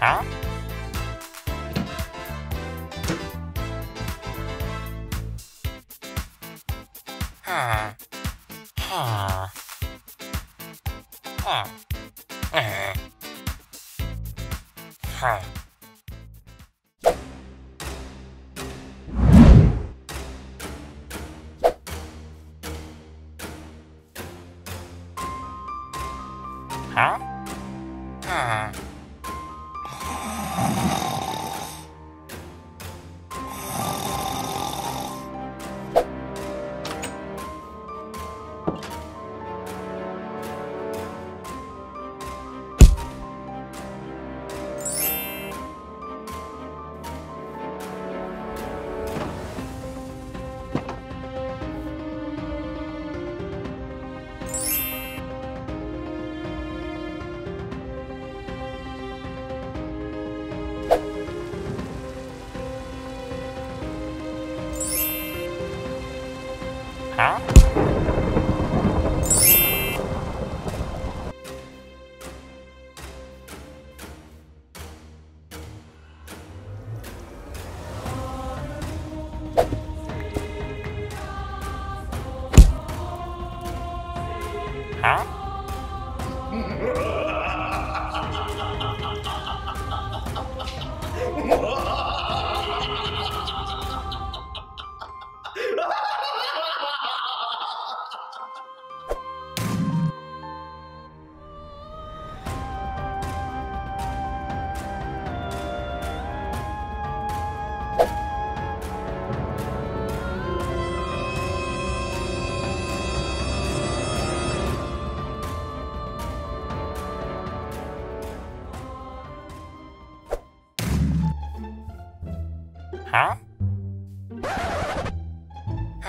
啊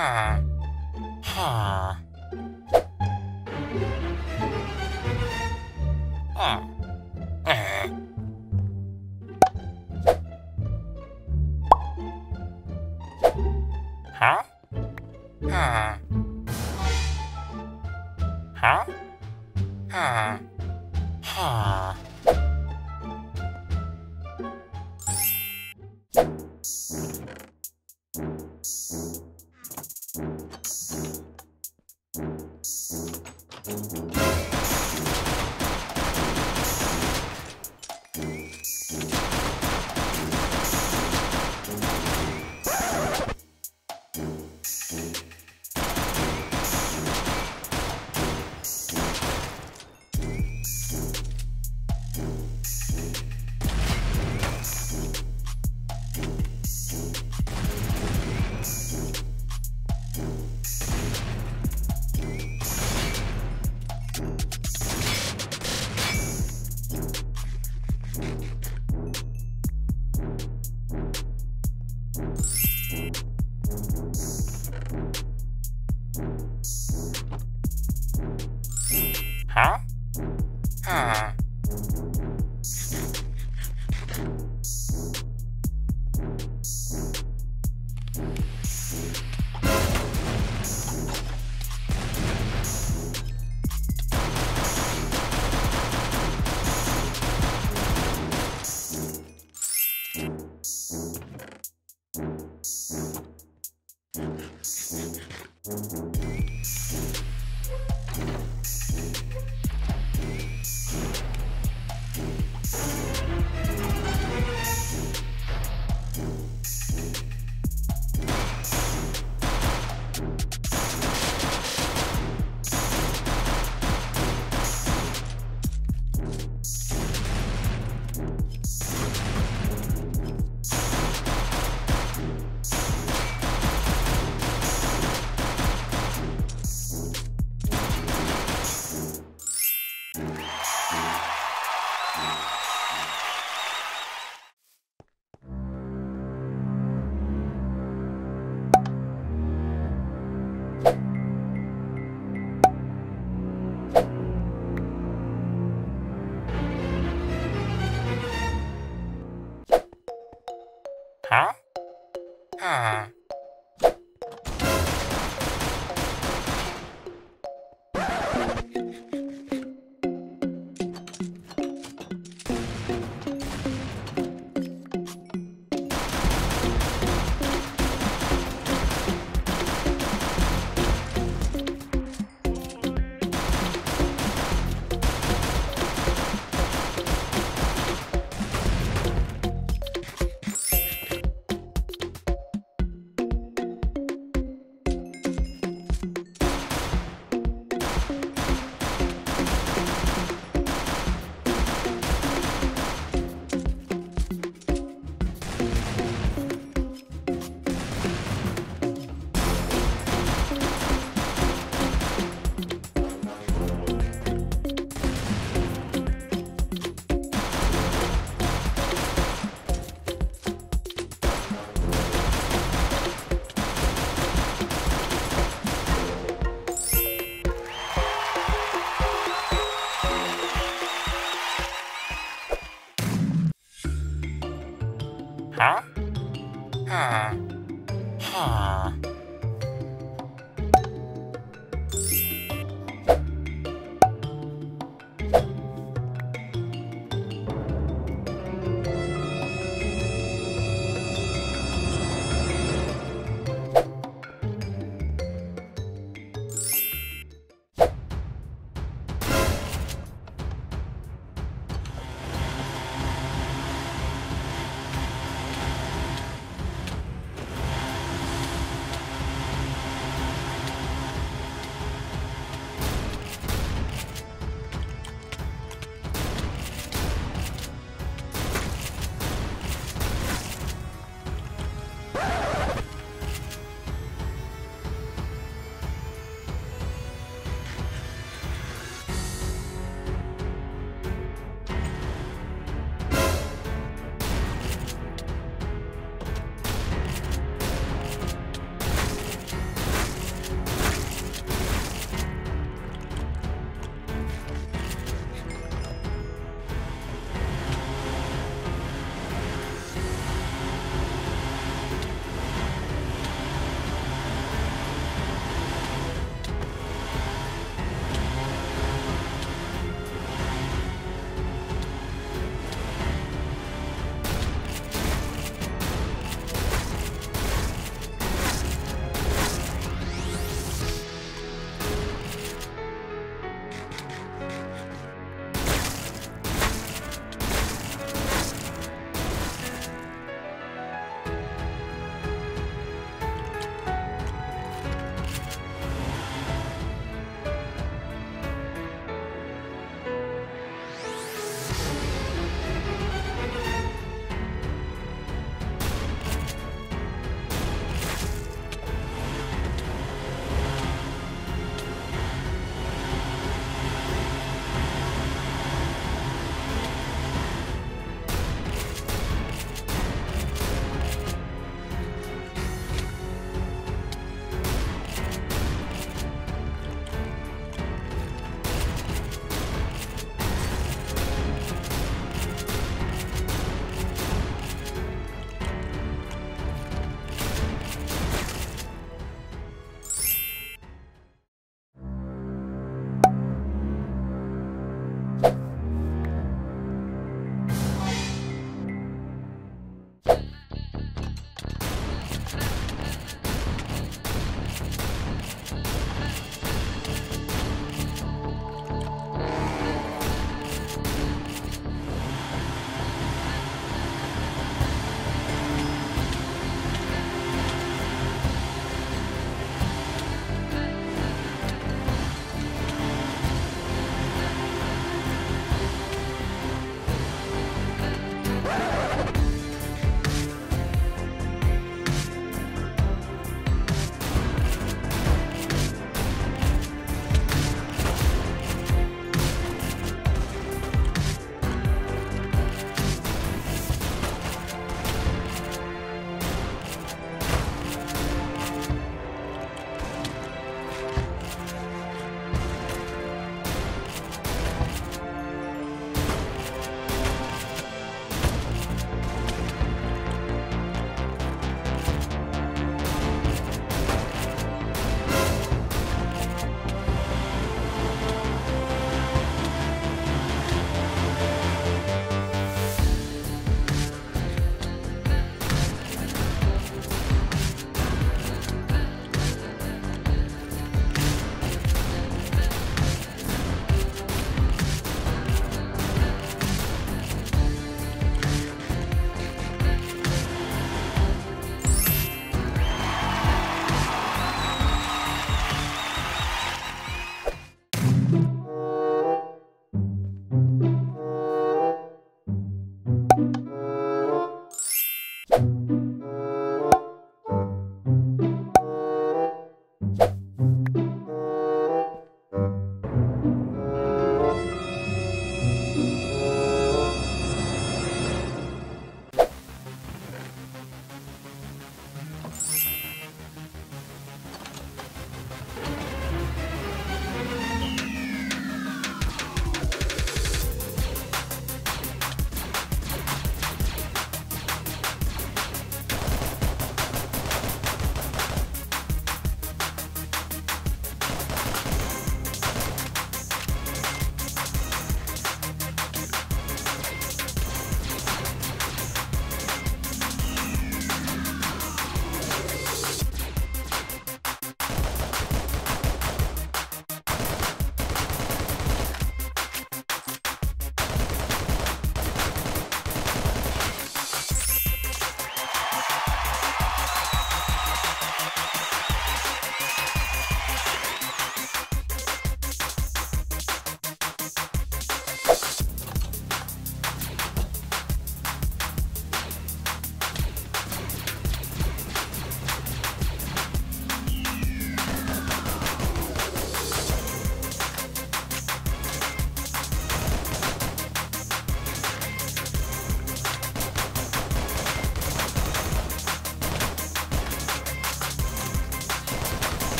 Huh. Ha. Huh? Hmm. Ah.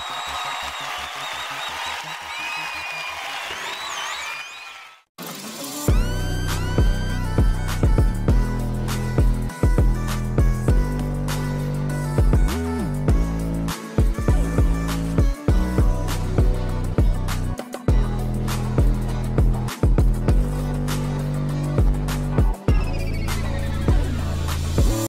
Thank you.